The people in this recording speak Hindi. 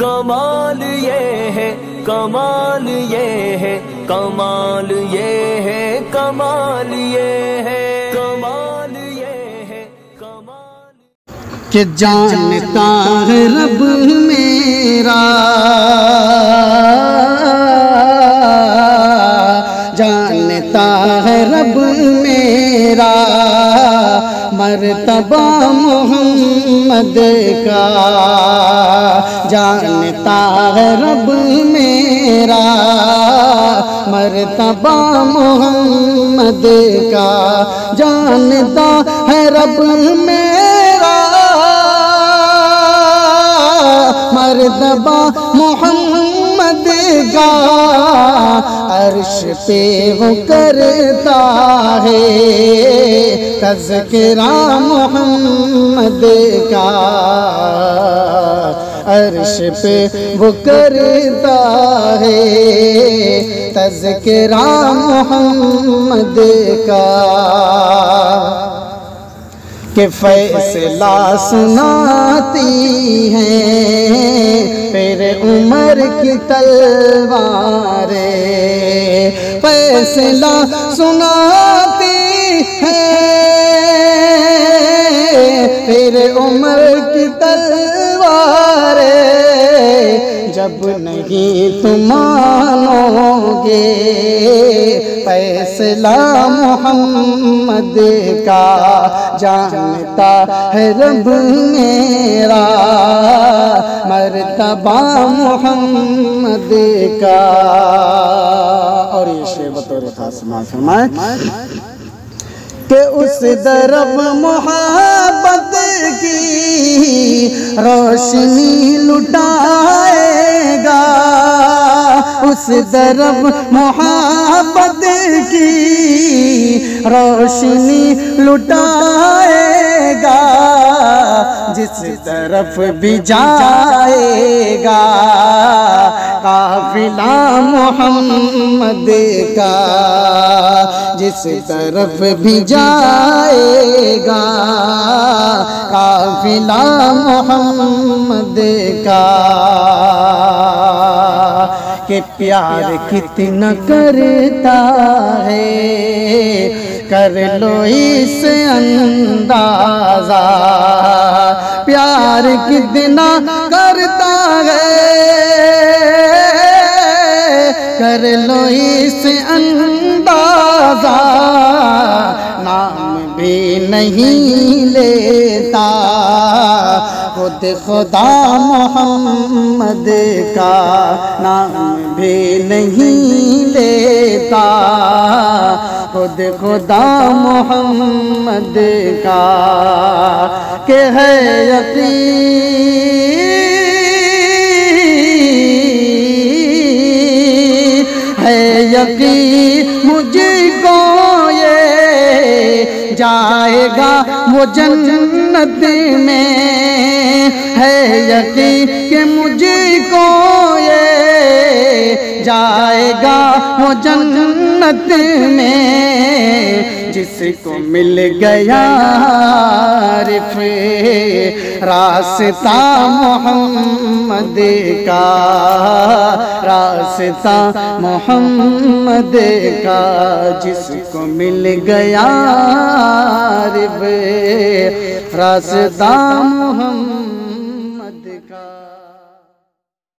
कमाल ये है, कमाल ये है, कमाल ये है, कमाल ये है, कमाल ये है, कमाल के जानता है रब मेरा। जानता है रब मेरा। मरतबा मोहम्मद का। जानता है रब मेरा। मरतबा मोहम्मद का जानता है रब मेरा। मरतबा मोहम्मद का अर्श पे वो करता है। तज़किरा मोहम्मद का अर्श पे वो करता है। तज़किरा मोहम्मद का। के फैसला सुनाती हैं। फिर उमर की तलवारें फैसला सुनाती हैं। फिर उमर की तलवारें जब नहीं तुम मानोगे फैसला मोहम्मद का जानता है रब मेरा मरतबा मोहम्मद का। और ये बतौर खास फरमाए कि उस दरब मोहब्बत की रोशनी लुटाएगा उस दरब मोहब्बत की रोशनी लुटाएगा, जिस तरफ़ भी जाएगा काफिला मोहम्मद का, जिस तरफ़ भी जाएगा काफिला मोहम्मद का। के प्यार कितना करता है। कर लो इस अंदाज़ा। प्यार कितना करता है। कर लो इस अंदाज़ा। नाम भी नहीं लेता खुद खुदा मोहम्मद का नाम भी नहीं लेता। खुद खुदा मोहम्मद का के है यकीन है यकीन। जाएगा वो जन्नत में। है यकीन कि मुझको ये जाएगा वो जन्नत में। जिसको मिल गया रिफ, रास्ता मोहम्मद का। रास्ता मोहम्मद का जिसको मिल गया रिफ रास्ता मोहम्मद